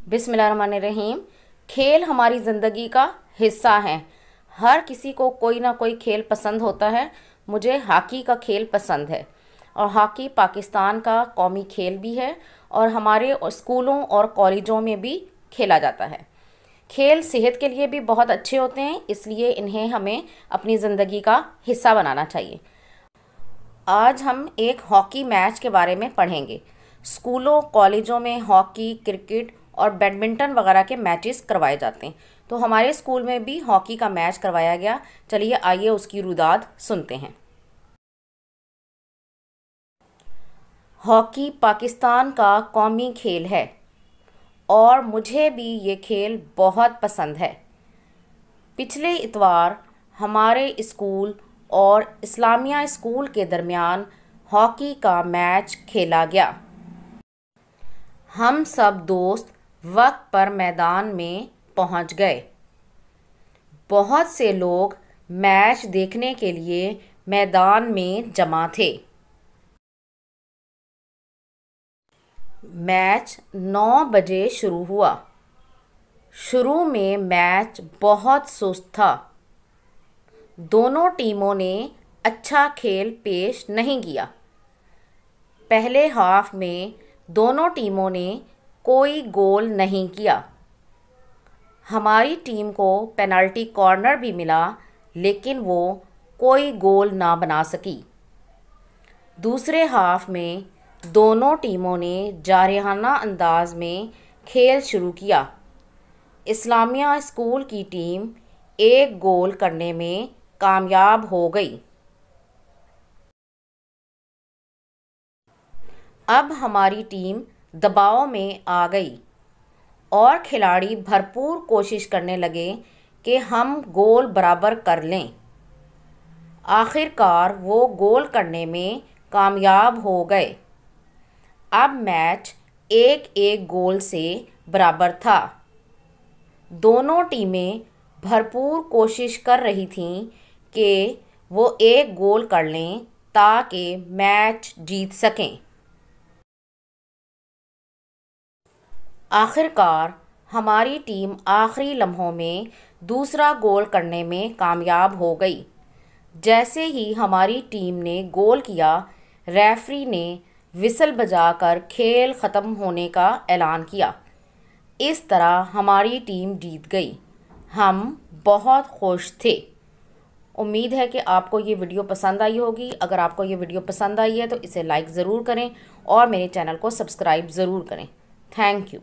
बिसमीम खेल हमारी ज़िंदगी का हिस्सा है। हर किसी को कोई ना कोई खेल पसंद होता है। मुझे हॉकी का खेल पसंद है और हॉकी पाकिस्तान का कौमी खेल भी है और हमारे स्कूलों और कॉलेजों में भी खेला जाता है। खेल सेहत के लिए भी बहुत अच्छे होते हैं, इसलिए इन्हें हमें अपनी ज़िंदगी का हिस्सा बनाना चाहिए। आज हम एक हॉकी मैच के बारे में पढ़ेंगे। स्कूलों, कॉलेजों में हॉकी, क्रिकेट और बैडमिंटन वगैरह के मैचेस करवाए जाते हैं। तो हमारे स्कूल में भी हॉकी का मैच करवाया गया। चलिए, आइए उसकी रुदाद सुनते हैं। हॉकी पाकिस्तान का कौमी खेल है और मुझे भी ये खेल बहुत पसंद है। पिछले इतवार हमारे स्कूल और इस्लामिया स्कूल के दरमियान हॉकी का मैच खेला गया। हम सब दोस्त वक्त पर मैदान में पहुँच गए। बहुत से लोग मैच देखने के लिए मैदान में जमा थे। मैच नौ बजे शुरू हुआ। शुरू में मैच बहुत सुस्त था। दोनों टीमों ने अच्छा खेल पेश नहीं किया। पहले हाफ़ में दोनों टीमों ने कोई गोल नहीं किया। हमारी टीम को पेनल्टी कॉर्नर भी मिला, लेकिन वो कोई गोल ना बना सकी। दूसरे हाफ़ में दोनों टीमों ने जारहाना अंदाज में खेल शुरू किया। इस्लामिया स्कूल की टीम एक गोल करने में कामयाब हो गई। अब हमारी टीम दबाव में आ गई। और खिलाड़ी भरपूर कोशिश करने लगे कि हम गोल बराबर कर लें। आखिरकार वो गोल करने में कामयाब हो गए। अब मैच एक एक गोल से बराबर था। दोनों टीमें भरपूर कोशिश कर रही थीं कि वो एक गोल कर लें ताकि मैच जीत सकें। आखिरकार, हमारी टीम आखिरी लम्हों में दूसरा गोल करने में कामयाब हो गई। जैसे ही हमारी टीम ने गोल किया, रेफरी ने विसल बजाकर खेल ख़त्म होने का ऐलान किया। इस तरह हमारी टीम जीत गई। हम बहुत खुश थे। उम्मीद है कि आपको ये वीडियो पसंद आई होगी। अगर आपको ये वीडियो पसंद आई है तो इसे लाइक ज़रूर करें और मेरे चैनल को सब्सक्राइब ज़रूर करें। Thank you.